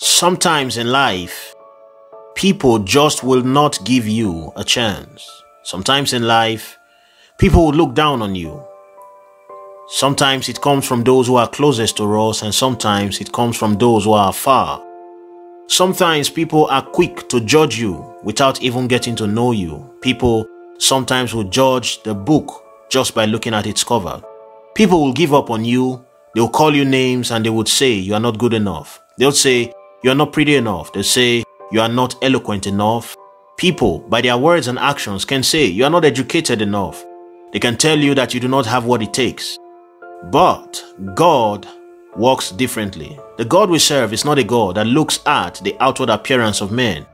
Sometimes in life, people just will not give you a chance. Sometimes in life, people will look down on you. Sometimes it comes from those who are closest to us, and sometimes it comes from those who are far. Sometimes people are quick to judge you without even getting to know you. People sometimes will judge the book just by looking at its cover. People will give up on you, they'll call you names, and they would say you are not good enough. They'll say you are not pretty enough. They'll say you are not eloquent enough. People, by their words and actions, can say you are not educated enough. They can tell you that you do not have what it takes. But God works differently. The God we serve is not a God that looks at the outward appearance of men.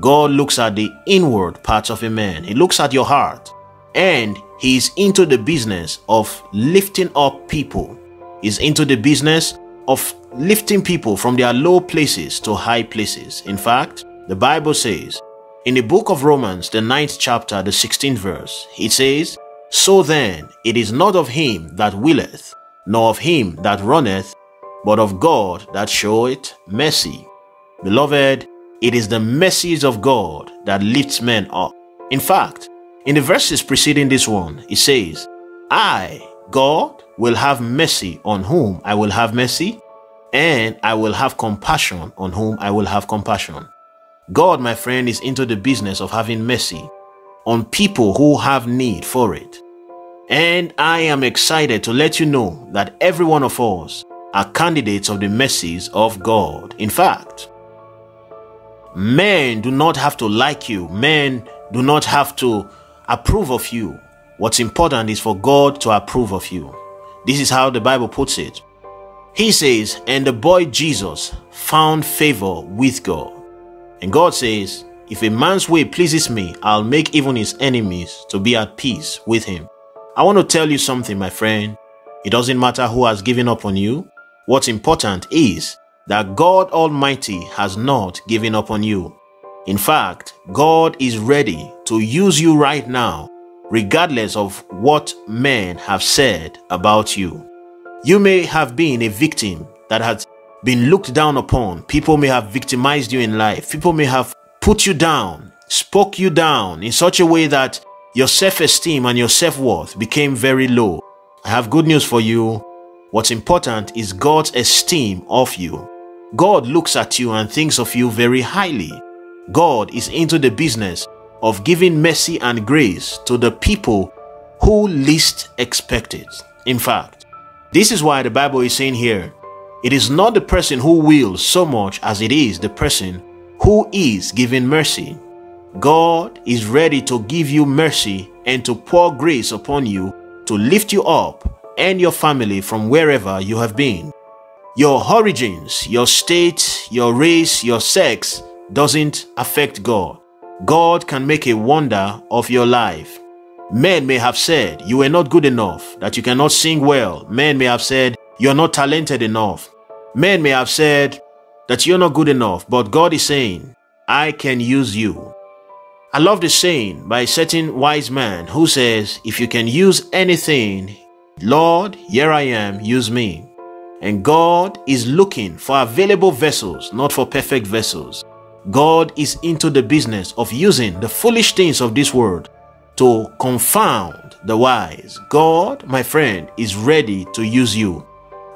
God looks at the inward parts of a man. He looks at your heart. And He is into the business of lifting up people. He's into the business of lifting people from their low places to high places. In fact, the Bible says, in the book of Romans, the ninth chapter, the 16th verse, it says, So then, it is not of him that willeth, nor of him that runneth, but of God that showeth mercy. Beloved, it is the mercies of God that lifts men up. In fact, in the verses preceding this one, it says, I, God, will have mercy on whom I will have mercy, and I will have compassion on whom I will have compassion. God, my friend, is into the business of having mercy on people who have need for it. And I am excited to let you know that every one of us are candidates of the mercies of God. In fact, men do not have to like you, men do not have to approve of you. What's important is for God to approve of you. This is how the Bible puts it. He says, And the boy Jesus found favor with God. And God says, If a man's way pleases me, I'll make even his enemies to be at peace with him. I want to tell you something, my friend. It doesn't matter who has given up on you. What's important is that God Almighty has not given up on you. In fact, God is ready to use you right now, regardless of what men have said about you. You may have been a victim that has been looked down upon. People may have victimized you in life. People may have put you down, spoke you down in such a way that your self-esteem and your self-worth became very low. I have good news for you. What's important is God's esteem of you. God looks at you and thinks of you very highly. God is into the business of giving mercy and grace to the people who least expect it. In fact, this is why the Bible is saying here, it is not the person who wills so much as it is the person who is giving mercy. God is ready to give you mercy and to pour grace upon you to lift you up and your family from wherever you have been. Your origins, your state, your race, your sex doesn't affect God. God can make a wonder of your life. Men may have said you were not good enough, that you cannot sing well. Men may have said you're not talented enough. Men may have said that you're not good enough, but God is saying, I can use you. I love the saying by a certain wise man who says, If you can use anything, Lord, here I am, use me. And God is looking for available vessels, not for perfect vessels. God is into the business of using the foolish things of this world to confound the wise. God, my friend, is ready to use you.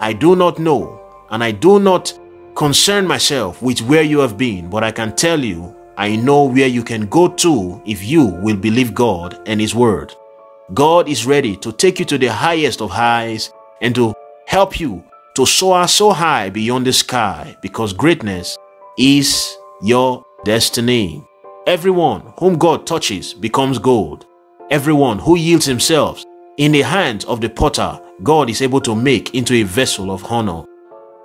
I do not know and I do not concern myself with where you have been, but I can tell you I know where you can go to if you will believe God and His Word. God is ready to take you to the highest of highs and to help you to soar so high beyond the sky because greatness is your destiny. Everyone whom God touches becomes gold. Everyone who yields himself in the hands of the potter, God is able to make into a vessel of honor.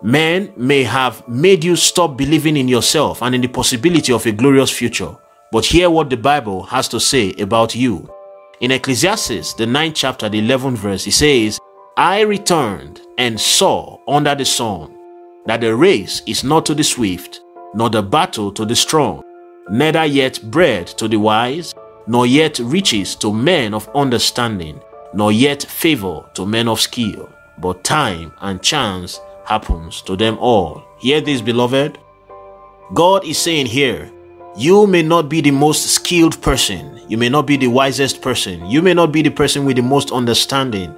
Men may have made you stop believing in yourself and in the possibility of a glorious future. But hear what the Bible has to say about you. In Ecclesiastes, the 9th chapter, the 11th verse, it says, I returned and saw under the sun that the race is not to the swift, nor the battle to the strong, neither yet bread to the wise, nor yet riches to men of understanding, nor yet favor to men of skill, but time and chance happens to them all. Hear this, beloved. God is saying here, you may not be the most skilled person. You may not be the wisest person. You may not be the person with the most understanding.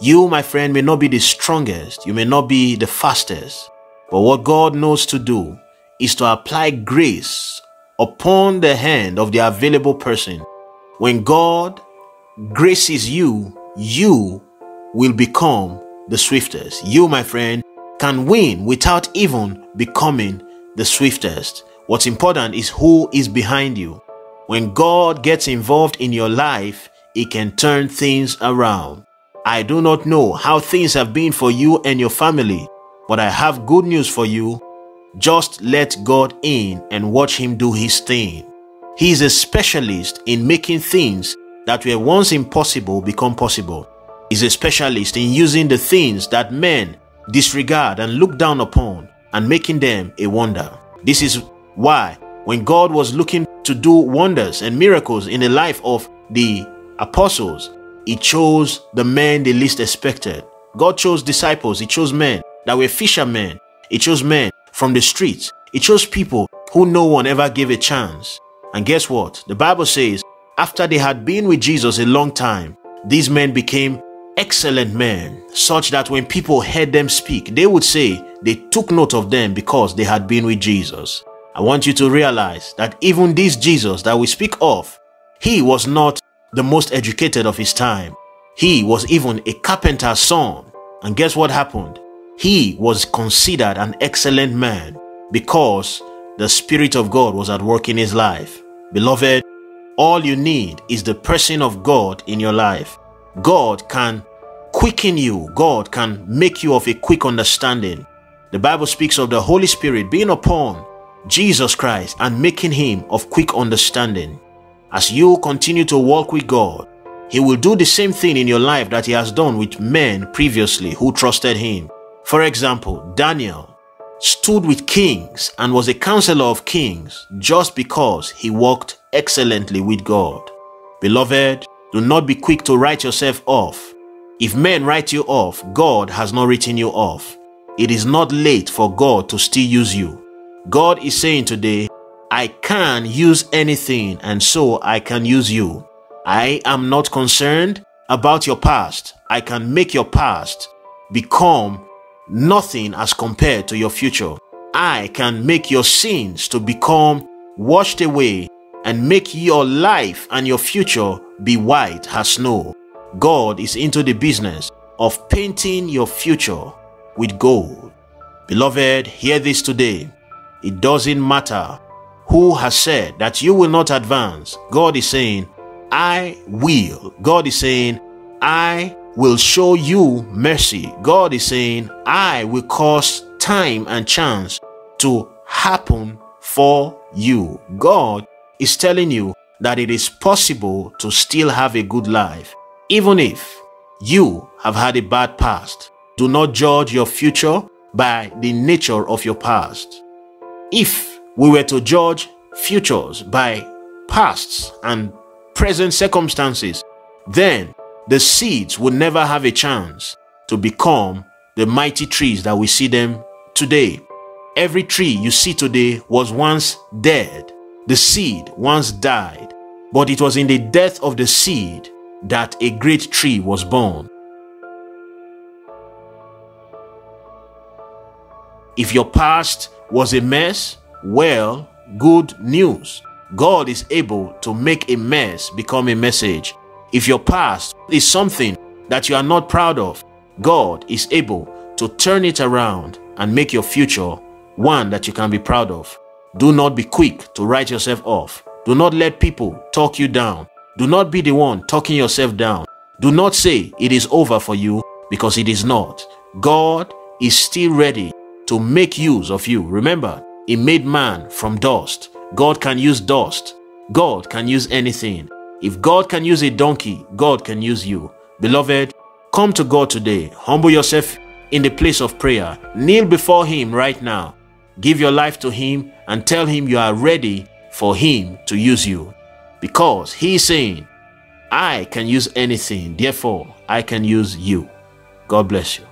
You, my friend, may not be the strongest. You may not be the fastest. But what God knows to do is to apply grace upon the hand of the available person. When God graces you, you will become the swiftest. You, my friend, can win without even becoming the swiftest. What's important is who is behind you. When God gets involved in your life, He can turn things around. I do not know how things have been for you and your family, but I have good news for you. Just let God in and watch Him do His thing. He is a specialist in making things that were once impossible become possible. He's a specialist in using the things that men disregard and look down upon and making them a wonder. This is why, when God was looking to do wonders and miracles in the life of the apostles, He chose the men they least expected. God chose disciples, He chose men that were fishermen, He chose men from the streets, He chose people who no one ever gave a chance. And guess what? The Bible says, after they had been with Jesus a long time, these men became excellent men, such that when people heard them speak, they would say they took note of them because they had been with Jesus. I want you to realize that even this Jesus that we speak of, he was not the most educated of his time. He was even a carpenter's son. And guess what happened? He was considered an excellent man because the Spirit of God was at work in his life. Beloved, all you need is the person of God in your life. God can quicken you. God can make you of a quick understanding. The Bible speaks of the Holy Spirit being upon Jesus Christ and making him of quick understanding. As you continue to walk with God, he will do the same thing in your life that he has done with men previously who trusted him. For example, Daniel stood with kings and was a counselor of kings just because he walked excellently with God. Beloved, do not be quick to write yourself off. If men write you off, God has not written you off. It is not late for God to still use you. God is saying today, I can use anything and so I can use you. I am not concerned about your past. I can make your past become nothing as compared to your future. I can make your sins to become washed away and make your life and your future be white as snow. God is into the business of painting your future with gold. Beloved, hear this today. It doesn't matter who has said that you will not advance. God is saying, I will. God is saying, I will show you mercy. God is saying, I will cause time and chance to happen for you. God is telling you that it is possible to still have a good life, even if you have had a bad past. Do not judge your future by the nature of your past. If we were to judge futures by pasts and present circumstances, then the seeds would never have a chance to become the mighty trees that we see them today. Every tree you see today was once dead. The seed once died, but it was in the death of the seed that a great tree was born. If your past was a mess, well, good news. God is able to make a mess become a message. If your past is something that you are not proud of, God is able to turn it around and make your future one that you can be proud of. Do not be quick to write yourself off. Do not let people talk you down. Do not be the one talking yourself down. Do not say it is over for you because it is not. God is still ready to make use of you. Remember, He made man from dust. God can use dust. God can use anything. If God can use a donkey, God can use you. Beloved, come to God today. Humble yourself in the place of prayer. Kneel before Him right now. Give your life to Him and tell Him you are ready for Him to use you. Because He is saying, I can use anything, therefore I can use you. God bless you.